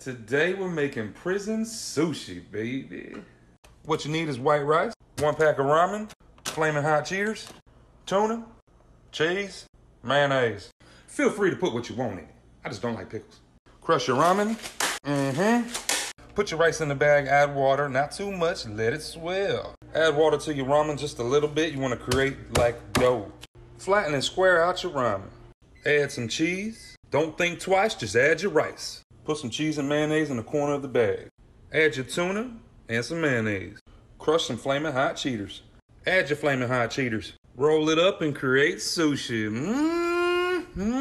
Today we're making prison sushi, baby. What you need is white rice, one pack of ramen, flaming hot Cheetos, tuna, cheese, mayonnaise. Feel free to put what you want in it. I just don't like pickles. Crush your ramen. Mm-hmm. Put your rice in the bag, add water, not too much, let it swell. Add water to your ramen just a little bit. You want to create like dough. Flatten and square out your ramen. Add some cheese. Don't think twice, just add your rice. Put some cheese and mayonnaise in the corner of the bag. Add your tuna and some mayonnaise. Crush some flaming hot Cheetos. Add your flaming hot Cheetos. Roll it up and create sushi. Mmm.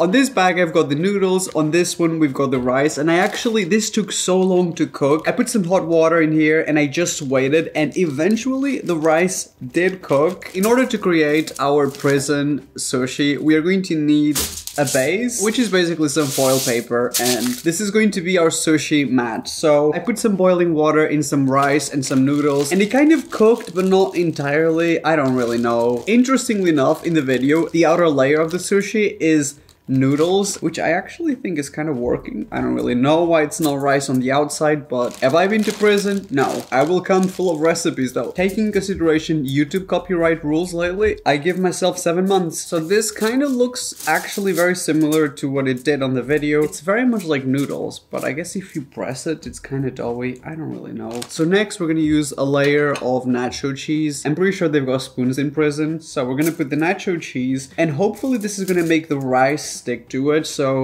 On this bag I've got the noodles, on this one we've got the rice, and I actually, this took so long to cook. I put some hot water in here and I just waited and eventually the rice did cook. In order to create our prison sushi, we are going to need a base, which is basically some foil paper, and this is going to be our sushi mat. So I put some boiling water in some rice and some noodles, and it kind of cooked, but not entirely. I don't really know. Interestingly enough, in the video, the outer layer of the sushi is noodles, which I actually think is kind of working. I don't really know why it's not rice on the outside, but have I been to prison? No. I will come full of recipes though. Taking consideration YouTube copyright rules lately, I give myself seven months. So this kind of looks actually very similar to what it did on the video. It's very much like noodles, but I guess if you press it, it's kind of doughy. I don't really know. So next we're gonna use a layer of nacho cheese. I'm pretty sure they've got spoons in prison. So we're gonna put the nacho cheese and hopefully this is gonna make the rice stick to it. So,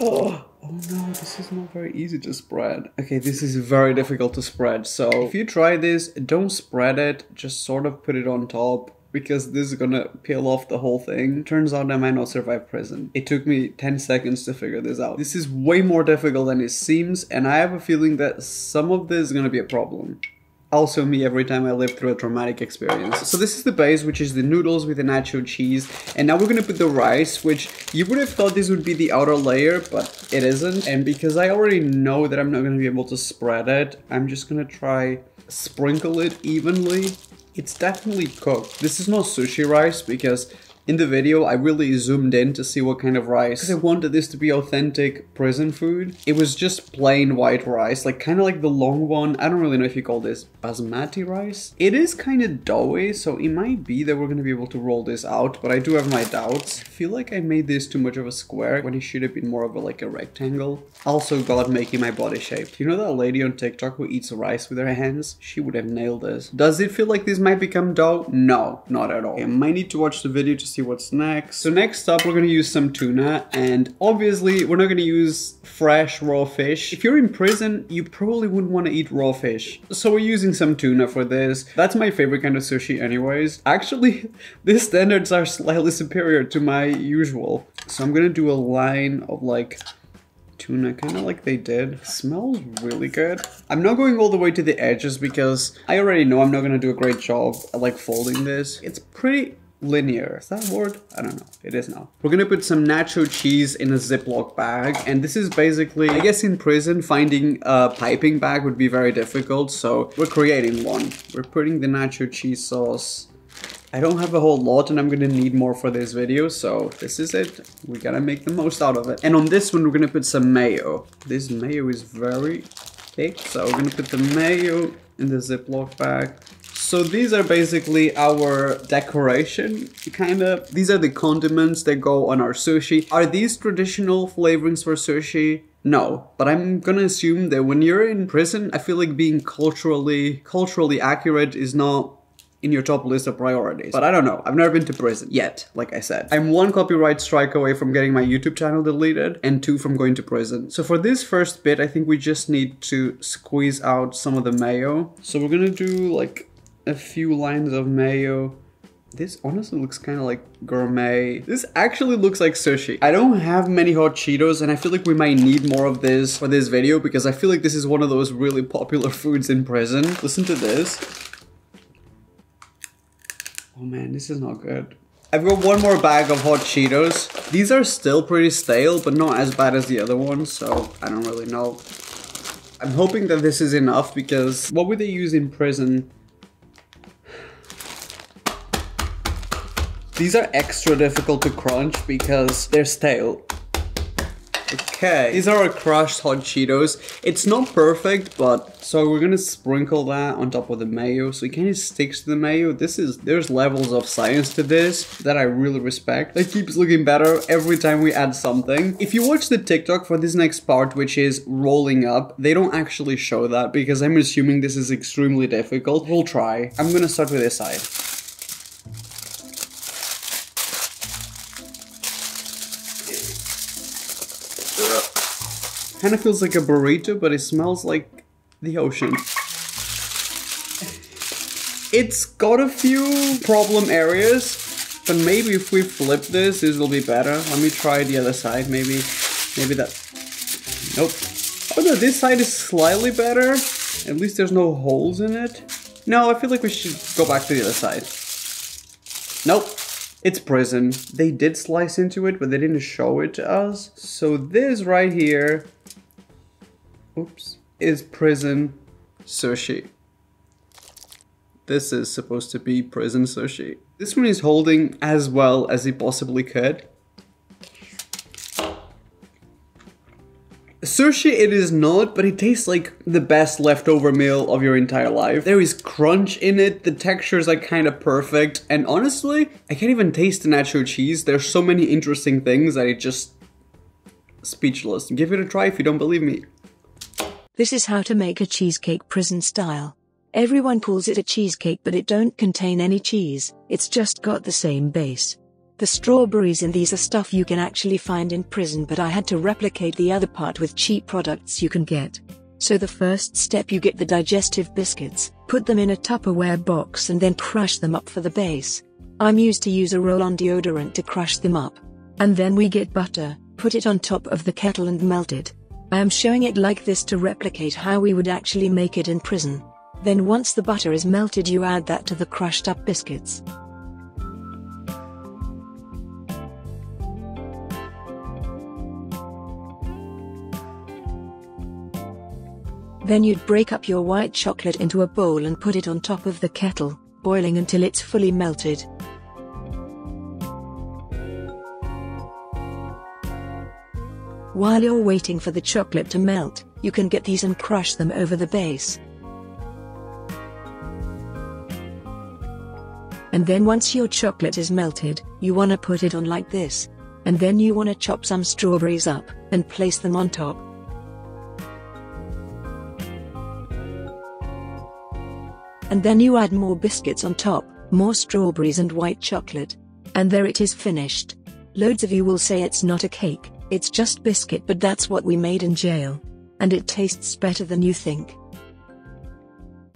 oh, oh no, this is not very easy to spread. Okay, this is very difficult to spread. So if you try this, don't spread it, just sort of put it on top because this is gonna peel off the whole thing. Turns out I might not survive prison. It took me 10 seconds to figure this out. This is way more difficult than it seems, and I have a feeling that some of this is gonna be a problem also me every time I live through a traumatic experience. So this is the base, which is the noodles with the nacho cheese. And now we're gonna put the rice, which you would have thought this would be the outer layer, but it isn't. And because I already know that I'm not gonna be able to spread it, I'm just gonna try sprinkle it evenly. It's definitely cooked. This is not sushi rice because in the video, I really zoomed in to see what kind of rice, because I wanted this to be authentic prison food. It was just plain white rice, like kind of like the long one. I don't really know if you call this basmati rice. It is kind of doughy, so it might be that we're going to be able to roll this out, but I do have my doubts. I feel like I made this too much of a square when it should have been more of a like a rectangle. Also, God making my body shape. You know that lady on TikTok who eats rice with her hands? She would have nailed this. Does it feel like this might become dough? No, not at all. I might need to watch the video to see what's next. So next up, we're gonna use some tuna, and obviously we're not gonna use fresh raw fish. If you're in prison, you probably wouldn't wanna eat raw fish. So we're using some tuna for this. That's my favorite kind of sushi anyways. Actually, these standards are slightly superior to my usual. So I'm gonna do a line of like tuna, kind of like they did. Smells really good. I'm not going all the way to the edges because I already know I'm not gonna do a great job at like folding this. It's pretty linear. Is that a word? I don't know. It is now. We're gonna put some nacho cheese in a Ziploc bag. And this is basically, I guess in prison, finding a piping bag would be very difficult. So we're creating one. We're putting the nacho cheese sauce I don't have a whole lot and I'm gonna need more for this video, so this is it. We gotta make the most out of it. And on this one, we're gonna put some mayo. This mayo is very thick, so we're gonna put the mayo in the Ziploc bag. So these are basically our decoration, kind of. These are the condiments that go on our sushi. Are these traditional flavorings for sushi? No, but I'm gonna assume that when you're in prison, I feel like being culturally culturally accurate is not in your top list of priorities. But I don't know. I've never been to prison yet, like I said. I'm one copyright strike away from getting my YouTube channel deleted and two from going to prison. So for this first bit, I think we just need to squeeze out some of the mayo. So we're gonna do like a few lines of mayo. This honestly looks kind of like gourmet. This actually looks like sushi. I don't have many hot Cheetos and I feel like we might need more of this for this video because I feel like this is one of those really popular foods in prison. Listen to this. Oh man, this is not good. I've got one more bag of hot Cheetos. These are still pretty stale, but not as bad as the other ones, so I don't really know. I'm hoping that this is enough because what would they use in prison? These are extra difficult to crunch because they're stale. Okay, these are our crushed hot Cheetos. It's not perfect, but so we're gonna sprinkle that on top of the mayo, so it kind of sticks to the mayo. This is there's levels of science to this that I really respect. It keeps looking better every time we add something. If you watch the TikTok for this next part, which is rolling up, they don't actually show that because I'm assuming this is extremely difficult. We'll try. I'm gonna start with this side. Kind of feels like a burrito, but it smells like the ocean. It's got a few problem areas, but maybe if we flip this, this will be better. Let me try the other side, maybe, maybe that, nope. Oh no, this side is slightly better. At least there's no holes in it. No, I feel like we should go back to the other side. Nope. It's prison. They did slice into it, but they didn't show it to us. So this right here oops, is prison sushi. This is supposed to be prison sushi. This one is holding as well as he possibly could. Sushi it is not, but it tastes like the best leftover meal of your entire life. There is crunch in it, the textures are kind of perfect, and honestly, I can't even taste the nacho cheese. There's so many interesting things that it just speechless. Give it a try if you don't believe me. This is how to make a cheesecake prison style. Everyone calls it a cheesecake but it don't contain any cheese, it's just got the same base. The strawberries in these are stuff you can actually find in prison but I had to replicate the other part with cheap products you can get. So the first step you get the digestive biscuits, put them in a Tupperware box and then crush them up for the base. I'm used to use a roll-on deodorant to crush them up. And then we get butter, put it on top of the kettle and melt it. I am showing it like this to replicate how we would actually make it in prison. Then once the butter is melted you add that to the crushed up biscuits. Then you'd break up your white chocolate into a bowl and put it on top of the kettle, boiling until it's fully melted. While you're waiting for the chocolate to melt, you can get these and crush them over the base. And then once your chocolate is melted, you wanna put it on like this. And then you wanna chop some strawberries up, and place them on top. And then you add more biscuits on top, more strawberries and white chocolate. And there it is finished. Loads of you will say it's not a cake, it's just biscuit but that's what we made in jail. And it tastes better than you think.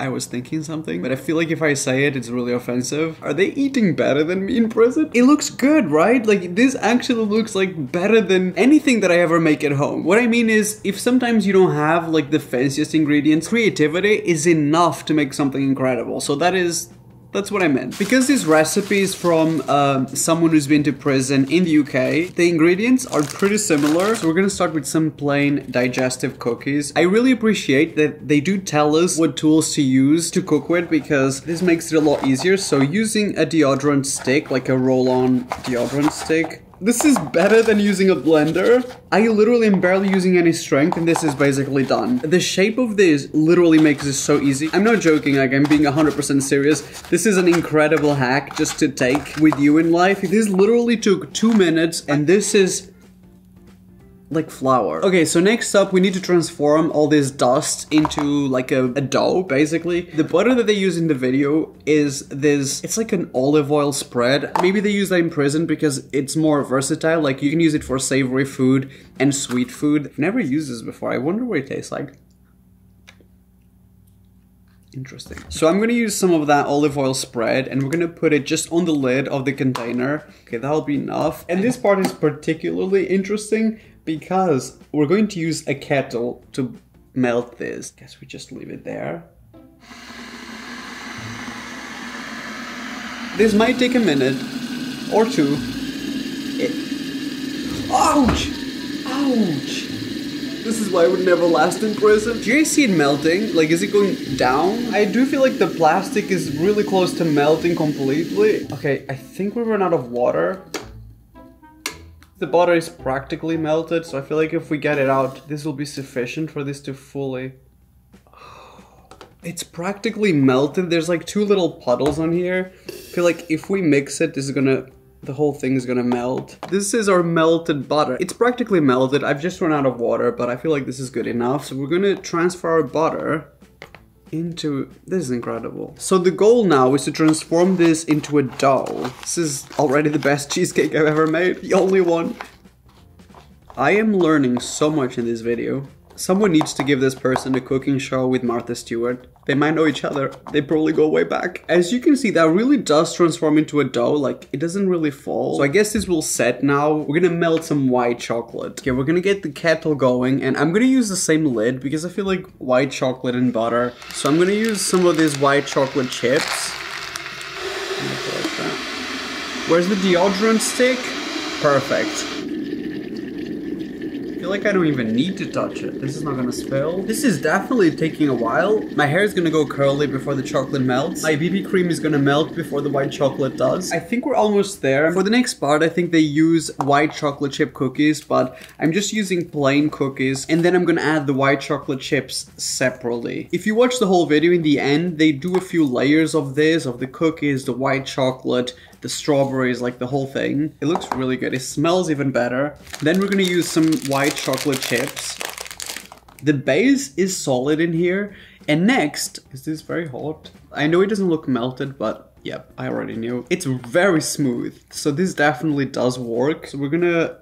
I was thinking something, but I feel like if I say it, it's really offensive. Are they eating better than me in prison? It looks good, right? Like, this actually looks like better than anything that I ever make at home. What I mean is, if sometimes you don't have like the fanciest ingredients, creativity is enough to make something incredible. So that is that's what I meant. Because this recipe is from um, someone who's been to prison in the UK, the ingredients are pretty similar. So we're gonna start with some plain digestive cookies. I really appreciate that they do tell us what tools to use to cook with because this makes it a lot easier. So using a deodorant stick, like a roll-on deodorant stick, this is better than using a blender. I literally am barely using any strength and this is basically done. The shape of this literally makes this so easy. I'm not joking, like I'm being 100% serious. This is an incredible hack just to take with you in life. This literally took two minutes and this is like flour. Okay, so next up we need to transform all this dust into like a, a, dough, basically. The butter that they use in the video is this, it's like an olive oil spread. Maybe they use that in prison because it's more versatile, like you can use it for savory food and sweet food. Never used this before, I wonder what it tastes like. Interesting. So I'm gonna use some of that olive oil spread and we're gonna put it just on the lid of the container. Okay, that'll be enough. And this part is particularly interesting because we're going to use a kettle to melt this. Guess we just leave it there. This might take a minute or two. It... Ouch! Ouch! This is why I would never last in prison. Do you see it melting? Like, is it going down? I do feel like the plastic is really close to melting completely. Okay, I think we ran out of water. The butter is practically melted, so I feel like if we get it out, this will be sufficient for this to fully... It's practically melted. There's like two little puddles on here. I feel like if we mix it, this is gonna the whole thing is gonna melt. This is our melted butter. It's practically melted. I've just run out of water, but I feel like this is good enough. So we're gonna transfer our butter into this is incredible. So the goal now is to transform this into a dough this is already the best cheesecake i've ever made. The only one. I am learning so much in this video Someone needs to give this person a cooking show with Martha Stewart. They might know each other. They probably go way back. As you can see, that really does transform into a dough. Like, it doesn't really fall. So I guess this will set now. We're gonna melt some white chocolate. Okay, we're gonna get the kettle going. And I'm gonna use the same lid because I feel like white chocolate and butter. So I'm gonna use some of these white chocolate chips. Where's the deodorant stick? Perfect feel like I don't even need to touch it. This is not gonna spill. This is definitely taking a while. My hair is gonna go curly before the chocolate melts. My BB cream is gonna melt before the white chocolate does. I think we're almost there. For the next part, I think they use white chocolate chip cookies, but I'm just using plain cookies. And then I'm gonna add the white chocolate chips separately. If you watch the whole video in the end, they do a few layers of this, of the cookies, the white chocolate, the strawberries, like the whole thing. It looks really good. It smells even better. Then we're gonna use some white chocolate chips. The base is solid in here. And next, is this very hot? I know it doesn't look melted, but yep, I already knew. It's very smooth. So this definitely does work. So we're gonna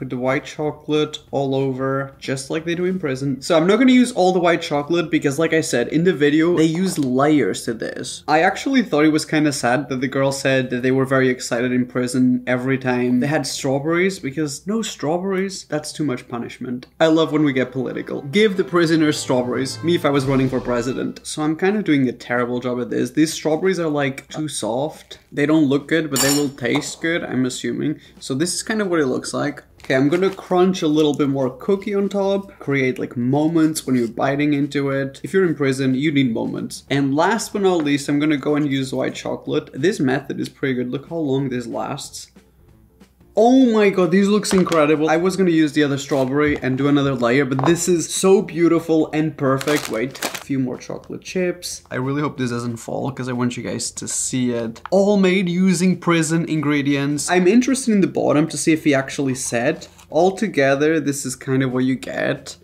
put the white chocolate all over, just like they do in prison. So I'm not gonna use all the white chocolate because like I said, in the video, they use layers to this. I actually thought it was kind of sad that the girl said that they were very excited in prison every time they had strawberries because no strawberries, that's too much punishment. I love when we get political. Give the prisoners strawberries. Me if I was running for president. So I'm kind of doing a terrible job at this. These strawberries are like too soft. They don't look good, but they will taste good, I'm assuming. So this is kind of what it looks like. Okay, I'm gonna crunch a little bit more cookie on top, create like moments when you're biting into it. If you're in prison, you need moments. And last but not least, I'm gonna go and use white chocolate. This method is pretty good. Look how long this lasts. Oh my god, these looks incredible. I was gonna use the other strawberry and do another layer, but this is so beautiful and perfect. Wait, a few more chocolate chips. I really hope this doesn't fall because I want you guys to see it. All made using prison ingredients. I'm interested in the bottom to see if he actually said. All together, this is kind of what you get.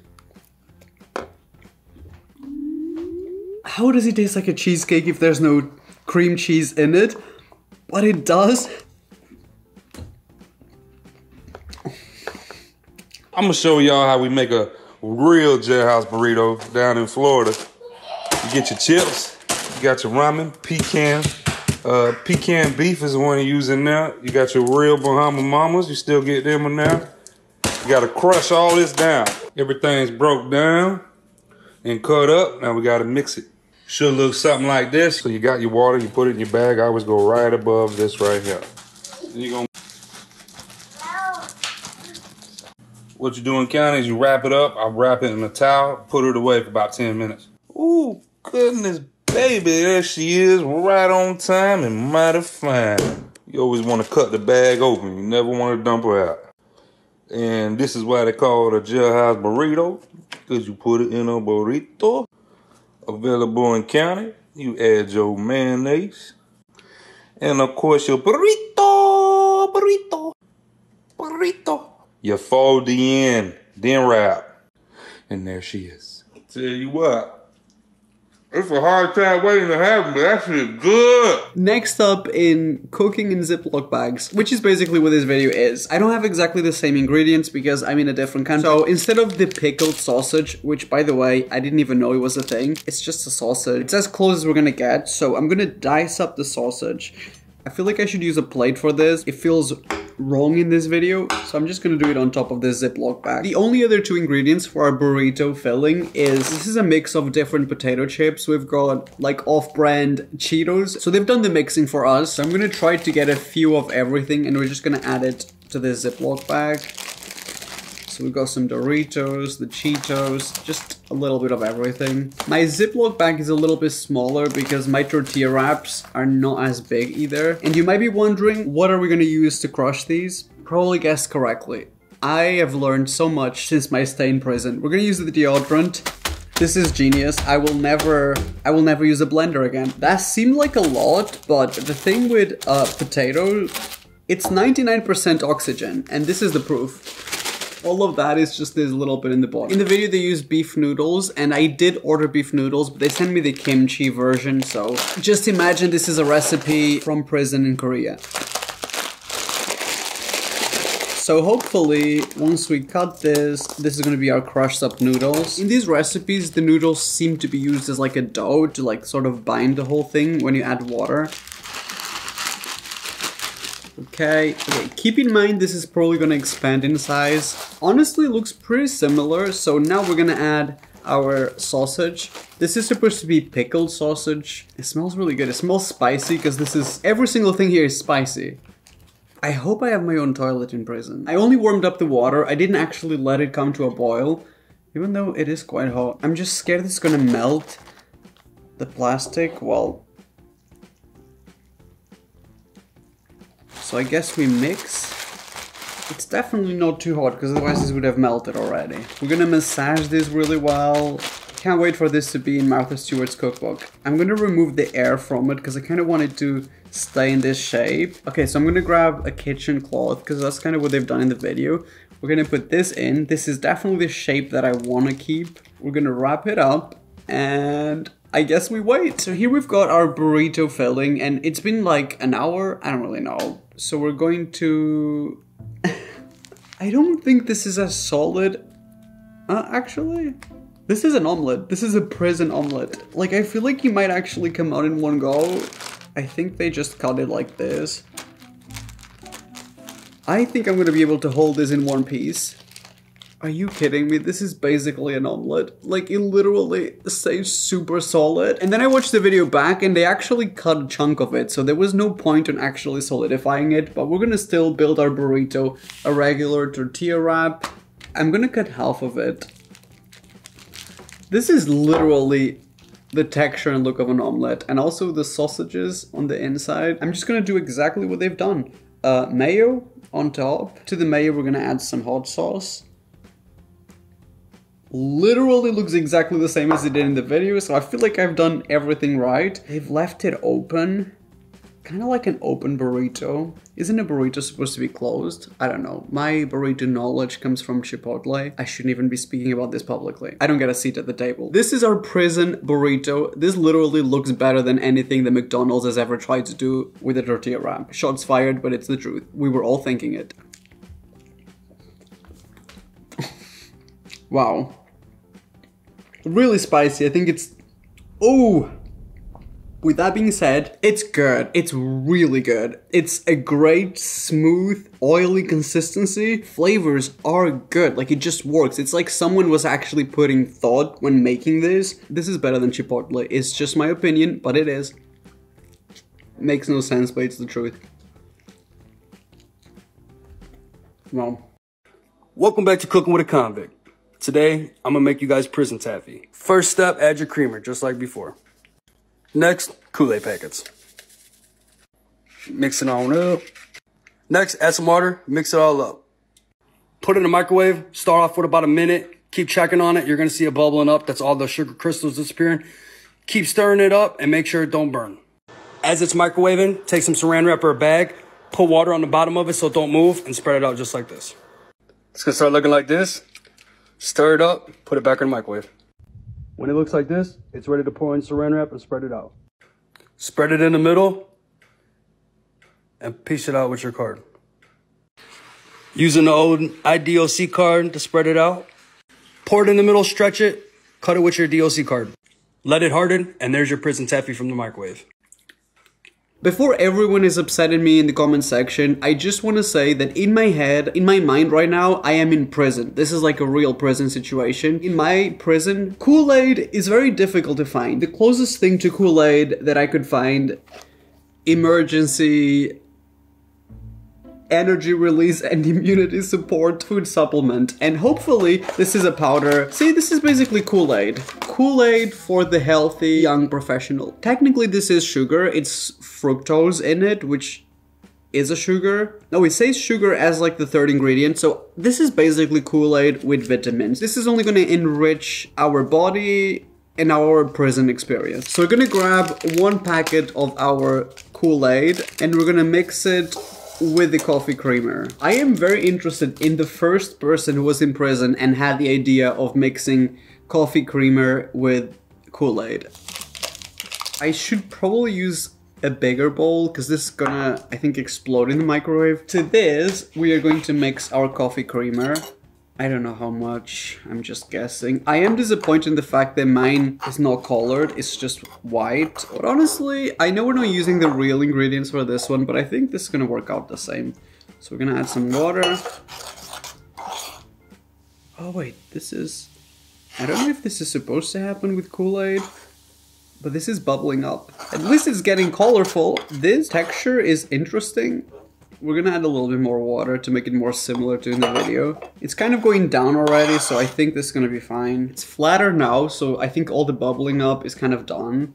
How does it taste like a cheesecake if there's no cream cheese in it? But it does. I'm gonna show y'all how we make a real jailhouse burrito down in Florida. You get your chips, you got your ramen, pecan, uh, pecan beef is the one you're using now. You got your real Bahama Mamas, you still get them there. You gotta crush all this down. Everything's broke down and cut up. Now we gotta mix it. Should look something like this. So you got your water, you put it in your bag. I always go right above this right here. Then you gonna What you do in county is you wrap it up. I wrap it in a towel, put it away for about 10 minutes. Ooh, goodness, baby, there she is, right on time and mighty fine. You always want to cut the bag open. You never want to dump her out. And this is why they call it a jailhouse burrito, because you put it in a burrito. Available in county. You add your mayonnaise. And of course your burrito, burrito, burrito. You fold the end, then wrap. And there she is. Tell you what, it's a hard time waiting to happen, but that shit good. Next up in cooking in Ziploc bags, which is basically what this video is. I don't have exactly the same ingredients because I'm in a different country. So instead of the pickled sausage, which by the way, I didn't even know it was a thing, it's just a sausage. It's as close as we're gonna get. So I'm gonna dice up the sausage. I feel like I should use a plate for this. It feels wrong in this video, so I'm just gonna do it on top of this Ziploc bag. The only other two ingredients for our burrito filling is, this is a mix of different potato chips. We've got like off-brand Cheetos. So they've done the mixing for us. So I'm gonna try to get a few of everything and we're just gonna add it to this Ziploc bag. So we've got some Doritos, the Cheetos, just a little bit of everything. My Ziploc bag is a little bit smaller because my tortilla wraps are not as big either. And you might be wondering, what are we gonna use to crush these? Probably guessed correctly. I have learned so much since my stay in prison. We're gonna use the deodorant. This is genius. I will never, I will never use a blender again. That seemed like a lot, but the thing with uh, potato, it's 99% oxygen, and this is the proof. All of that is just this little bit in the bottom. In the video they use beef noodles, and I did order beef noodles, but they sent me the kimchi version, so just imagine this is a recipe from prison in Korea. So hopefully, once we cut this, this is gonna be our crushed up noodles. In these recipes, the noodles seem to be used as like a dough to like sort of bind the whole thing when you add water. Okay, okay, keep in mind this is probably gonna expand in size. Honestly, looks pretty similar, so now we're gonna add our sausage. This is supposed to be pickled sausage. It smells really good. It smells spicy because this is, every single thing here is spicy. I hope I have my own toilet in prison. I only warmed up the water, I didn't actually let it come to a boil, even though it is quite hot. I'm just scared it's gonna melt the plastic, well... So I guess we mix. It's definitely not too hot, because otherwise this would have melted already. We're gonna massage this really well. Can't wait for this to be in Martha Stewart's cookbook. I'm gonna remove the air from it, because I kind of want it to stay in this shape. Okay, so I'm gonna grab a kitchen cloth because that's kind of what they've done in the video. We're gonna put this in. This is definitely the shape that I wanna keep. We're gonna wrap it up and I guess we wait. So here we've got our burrito filling and it's been like an hour. I don't really know. So we're going to... I don't think this is a solid. Uh, actually, this is an omelet. This is a prison omelet. Like, I feel like you might actually come out in one go. I think they just cut it like this. I think I'm gonna be able to hold this in one piece. Are you kidding me? This is basically an omelet. Like, it literally stays super solid. And then I watched the video back and they actually cut a chunk of it, so there was no point in actually solidifying it, but we're gonna still build our burrito, a regular tortilla wrap. I'm gonna cut half of it. This is literally the texture and look of an omelette and also the sausages on the inside. I'm just gonna do exactly what they've done. Uh, mayo on top. To the mayo we're gonna add some hot sauce. Literally looks exactly the same as it did in the video, so I feel like I've done everything right. They've left it open kind of like an open burrito. Isn't a burrito supposed to be closed? I don't know. My burrito knowledge comes from Chipotle. I shouldn't even be speaking about this publicly. I don't get a seat at the table. This is our prison burrito. This literally looks better than anything that McDonald's has ever tried to do with a tortilla wrap. Shots fired, but it's the truth. We were all thinking it. Wow. Really spicy. I think it's... Oh! With that being said, it's good. It's really good. It's a great, smooth, oily consistency. Flavors are good. Like, it just works. It's like someone was actually putting thought when making this. This is better than Chipotle. It's just my opinion, but it is. Makes no sense, but it's the truth. Well. Welcome back to Cooking with a Convict. Today, I'm gonna make you guys prison taffy. First step, add your creamer, just like before. Next, Kool-Aid packets. Mix it on up. Next, add some water, mix it all up. Put it in the microwave, start off with about a minute. Keep checking on it. You're gonna see it bubbling up. That's all the sugar crystals disappearing. Keep stirring it up and make sure it don't burn. As it's microwaving, take some saran wrap or a bag, put water on the bottom of it so it don't move, and spread it out just like this. It's gonna start looking like this. Stir it up, put it back in the microwave. When it looks like this, it's ready to pour in saran wrap and spread it out. Spread it in the middle and piece it out with your card. Using the old IDOC card to spread it out. Pour it in the middle, stretch it, cut it with your DOC card. Let it harden, and there's your prison taffy from the microwave. Before everyone is upset at me in the comment section, I just want to say that in my head, in my mind right now, I am in prison. This is like a real prison situation. In my prison, Kool-Aid is very difficult to find. The closest thing to Kool-Aid that I could find, emergency energy release and immunity support food supplement. And hopefully this is a powder. See, this is basically Kool-Aid. Kool-Aid for the healthy young professional. Technically this is sugar. It's fructose in it, which is a sugar. No, it says sugar as like the third ingredient. So this is basically Kool-Aid with vitamins. This is only to enrich our body and our prison experience. So we're gonna grab one packet of our Kool-Aid and we're gonna mix it with the coffee creamer. I am very interested in the first person who was in prison and had the idea of mixing coffee creamer with Kool-Aid. I should probably use a bigger bowl because this is gonna, I think, explode in the microwave. To this, we are going to mix our coffee creamer. I don't know how much, I'm just guessing. I am disappointed in the fact that mine is not colored, it's just white. But honestly, I know we're not using the real ingredients for this one, but I think this is gonna work out the same. So we're gonna add some water. Oh wait, this is... I don't know if this is supposed to happen with Kool-Aid, but this is bubbling up. At least it's getting colorful. This texture is interesting. We're gonna add a little bit more water to make it more similar to in the video. It's kind of going down already, so I think this is gonna be fine. It's flatter now, so I think all the bubbling up is kind of done.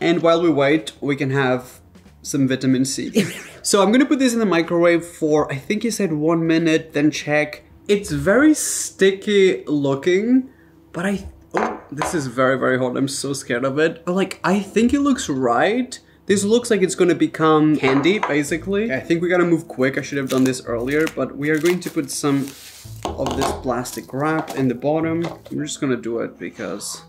And while we wait, we can have some vitamin C. so I'm gonna put this in the microwave for, I think you said one minute, then check. It's very sticky looking, but I, oh, this is very, very hot. I'm so scared of it. But like, I think it looks right. This looks like it's gonna become candy, basically. I think we gotta move quick. I should have done this earlier, but we are going to put some of this plastic wrap in the bottom. We're just gonna do it because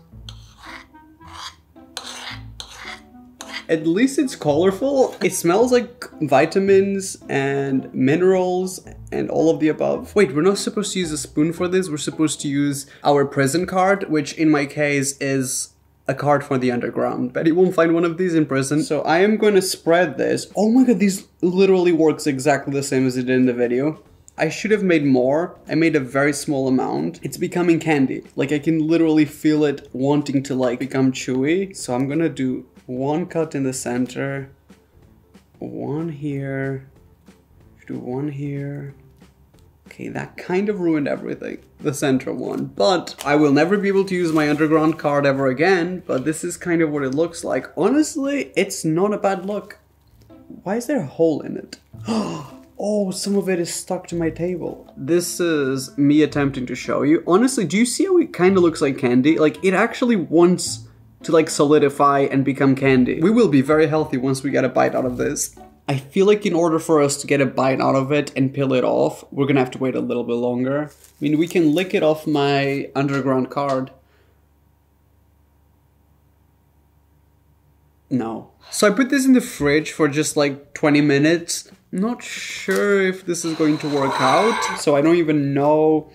At least it's colorful. It smells like vitamins and minerals and all of the above. Wait, we're not supposed to use a spoon for this. We're supposed to use our prison card, which in my case is a card for the underground. But he won't find one of these in prison. So I am going to spread this. Oh my god, these literally works exactly the same as it did in the video. I should have made more. I made a very small amount. It's becoming candy. Like I can literally feel it wanting to like become chewy. So I'm gonna do one cut in the center, one here, do one here. Okay, that kind of ruined everything, the center one. But I will never be able to use my underground card ever again, but this is kind of what it looks like. Honestly, it's not a bad look. Why is there a hole in it? Oh, some of it is stuck to my table. This is me attempting to show you. Honestly, do you see how it kind of looks like candy? Like, it actually wants to like solidify and become candy. We will be very healthy once we get a bite out of this. I feel like in order for us to get a bite out of it and peel it off, we're gonna have to wait a little bit longer. I mean, we can lick it off my underground card. No. So I put this in the fridge for just like 20 minutes. Not sure if this is going to work out, so I don't even know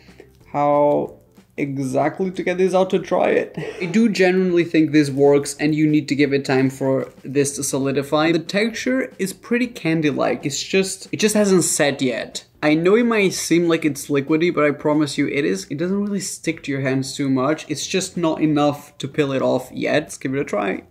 how exactly to get this out to try it. I do genuinely think this works and you need to give it time for this to solidify. The texture is pretty candy-like, it's just, it just hasn't set yet. I know it might seem like it's liquidy, but I promise you it is. It doesn't really stick to your hands too much. It's just not enough to peel it off yet. Let's give it a try.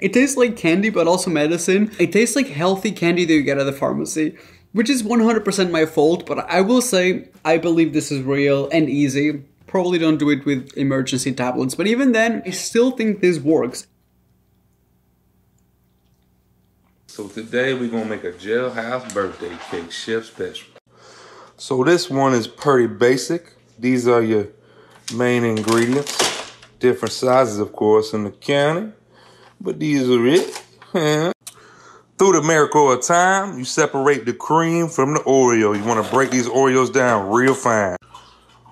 It tastes like candy, but also medicine. It tastes like healthy candy that you get at the pharmacy which is 100% my fault, but I will say I believe this is real and easy. Probably don't do it with emergency tablets, but even then, I still think this works. So today we're gonna make a jailhouse birthday cake, chef special. So this one is pretty basic. These are your main ingredients. Different sizes, of course, in the county, but these are it. Through the miracle of time, you separate the cream from the Oreo. You want to break these Oreos down real fine.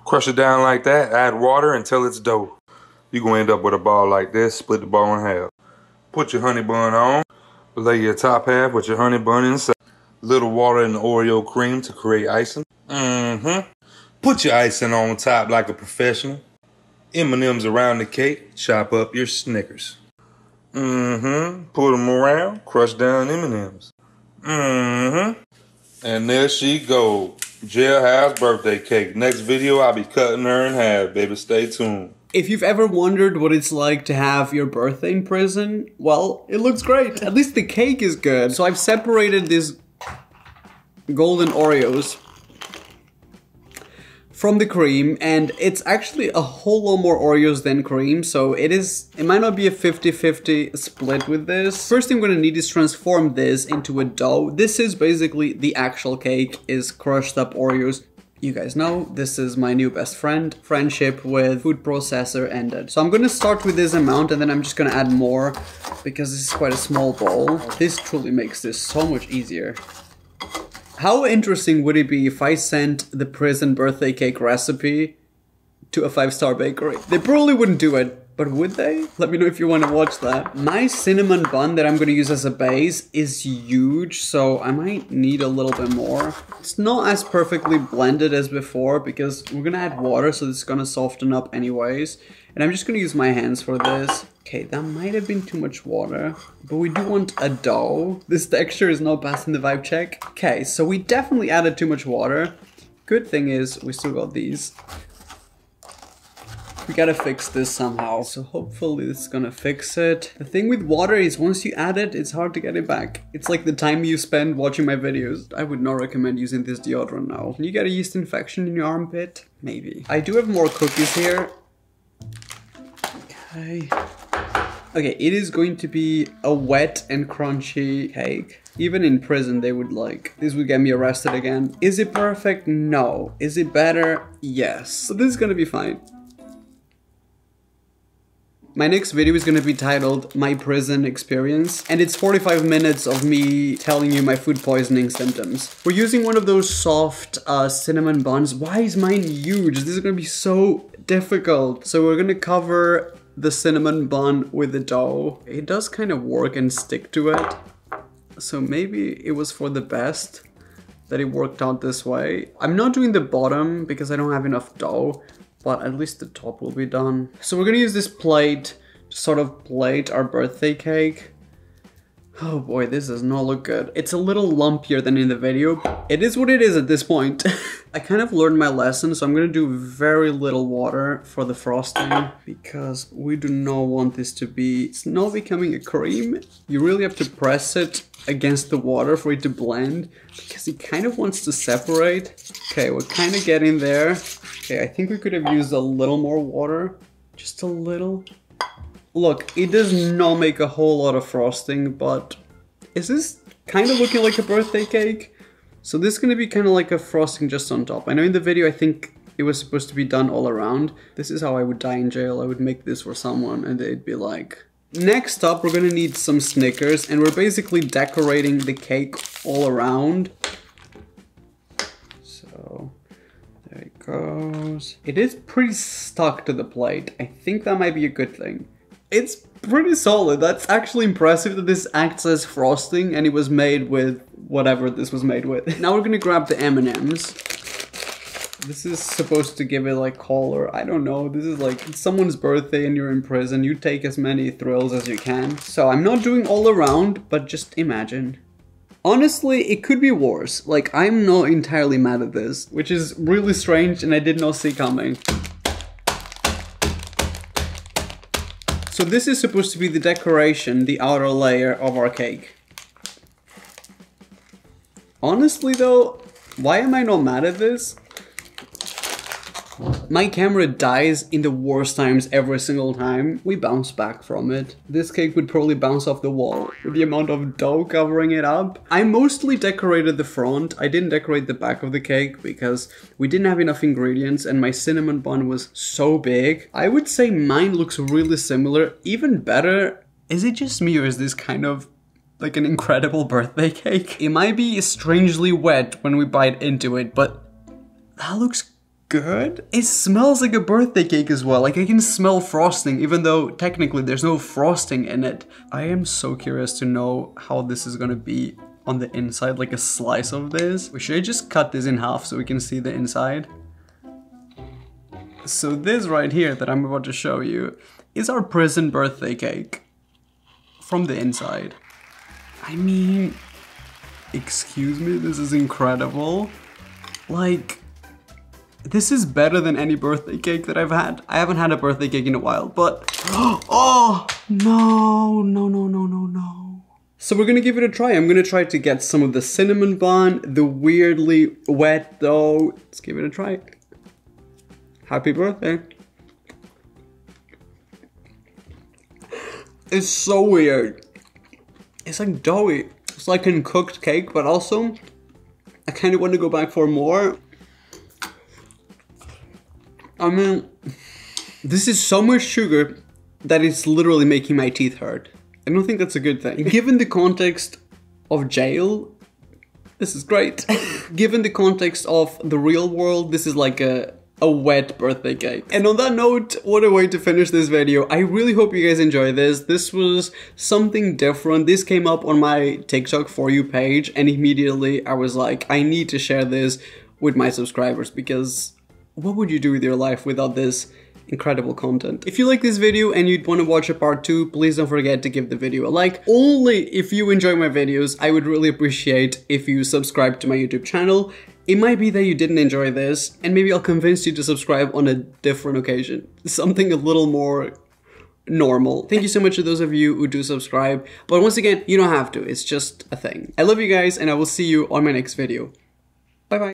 Crush it down like that, add water until it's dough. You're going to end up with a ball like this, split the ball in half. Put your honey bun on, lay your top half with your honey bun inside. Little water and Oreo cream to create icing. Mm-hmm. Put your icing on top like a professional. M&M's around the cake, chop up your Snickers. Mm-hmm. Put them around, crush down M&M's. Mm-hmm. And there she go. Jailhouse birthday cake. Next video, I'll be cutting her in half, baby. Stay tuned. If you've ever wondered what it's like to have your birthday in prison, well, it looks great. At least the cake is good. So I've separated these golden Oreos from the cream and it's actually a whole lot more Oreos than cream so it is it might not be a 50-50 split with this. First thing I'm gonna need is transform this into a dough. This is basically the actual cake is crushed up Oreos. You guys know this is my new best friend. Friendship with food processor ended. So I'm gonna start with this amount and then I'm just gonna add more because this is quite a small bowl. This truly makes this so much easier. How interesting would it be if I sent the prison birthday cake recipe to a five star bakery? They probably wouldn't do it, but would they? Let me know if you want to watch that. My cinnamon bun that I'm going to use as a base is huge, so I might need a little bit more. It's not as perfectly blended as before because we're going to add water, so it's going to soften up anyways. And I'm just going to use my hands for this. Okay, that might have been too much water, but we do want a dough. This texture is not passing the vibe check. Okay, so we definitely added too much water. Good thing is we still got these. We gotta fix this somehow. So hopefully this is gonna fix it. The thing with water is once you add it, it's hard to get it back. It's like the time you spend watching my videos. I would not recommend using this deodorant now. Can you get a yeast infection in your armpit? Maybe. I do have more cookies here. Okay. Okay, it is going to be a wet and crunchy cake. Even in prison, they would like, this would get me arrested again. Is it perfect? No. Is it better? Yes. So this is gonna be fine. My next video is gonna be titled My Prison Experience, and it's 45 minutes of me telling you my food poisoning symptoms. We're using one of those soft uh, cinnamon buns. Why is mine huge? This is gonna be so difficult. So we're gonna cover the cinnamon bun with the dough. It does kind of work and stick to it. So maybe it was for the best that it worked out this way. I'm not doing the bottom because I don't have enough dough, but at least the top will be done. So we're gonna use this plate to sort of plate our birthday cake. Oh boy, this does not look good. It's a little lumpier than in the video. It is what it is at this point. I kind of learned my lesson, so I'm gonna do very little water for the frosting because we do not want this to be, it's not becoming a cream. You really have to press it against the water for it to blend because it kind of wants to separate. Okay, we're kind of getting there. Okay, I think we could have used a little more water, just a little. Look, it does not make a whole lot of frosting, but is this kind of looking like a birthday cake? So this is going to be kind of like a frosting just on top. I know in the video I think it was supposed to be done all around. This is how I would die in jail. I would make this for someone and they'd be like... Next up, we're to need some Snickers and we're basically decorating the cake all around. So, there it goes. It is pretty stuck to the plate. I think that might be a good thing. It's pretty solid. That's actually impressive that this acts as frosting and it was made with whatever this was made with. Now we're gonna grab the M&Ms. This is supposed to give it like color. I don't know. This is like someone's birthday and you're in prison. You take as many thrills as you can. So I'm not doing all around, but just imagine. Honestly, it could be worse. Like, I'm not entirely mad at this, which is really strange and I did not see coming. So this is supposed to be the decoration, the outer layer of our cake. Honestly though, why am I not mad at this? My camera dies in the worst times every single time. We bounce back from it. This cake would probably bounce off the wall with the amount of dough covering it up. I mostly decorated the front. I didn't decorate the back of the cake because we didn't have enough ingredients and my cinnamon bun was so big. I would say mine looks really similar. Even better, is it just me or is this kind of like an incredible birthday cake? It might be strangely wet when we bite into it, but that looks good. It smells like a birthday cake as well. Like I can smell frosting even though technically there's no frosting in it. I am so curious to know how this is gonna be on the inside, like a slice of this. We should just cut this in half so we can see the inside. So this right here that I'm about to show you is our prison birthday cake from the inside. I mean, excuse me, this is incredible. Like, This is better than any birthday cake that I've had. I haven't had a birthday cake in a while, but oh no, no, no, no, no, no. So we're gonna give it a try. I'm gonna try to get some of the cinnamon bun, the weirdly wet dough. Let's give it a try. Happy birthday. It's so weird. It's like doughy. It's like a cooked cake, but also I kind of want to go back for more. I mean, this is so much sugar that it's literally making my teeth hurt. I don't think that's a good thing. Given the context of jail, this is great. Given the context of the real world, this is like a a wet birthday cake. And on that note, what a way to finish this video. I really hope you guys enjoy this. This was something different. This came up on my TikTok For You page and immediately I was like, I need to share this with my subscribers because what would you do with your life without this incredible content. If you like this video and you'd want to watch a part 2, please don't forget to give the video a like. Only if you enjoy my videos, I would really appreciate if you subscribe to my YouTube channel. It might be that you didn't enjoy this, and maybe I'll convince you to subscribe on a different occasion. Something a little more normal. Thank you so much to those of you who do subscribe, but once again, you don't have to, it's just a thing. I love you guys, and I will see you on my next video. Bye bye.